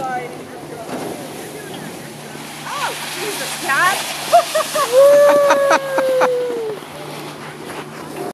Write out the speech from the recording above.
Oh, Jesus, Cat.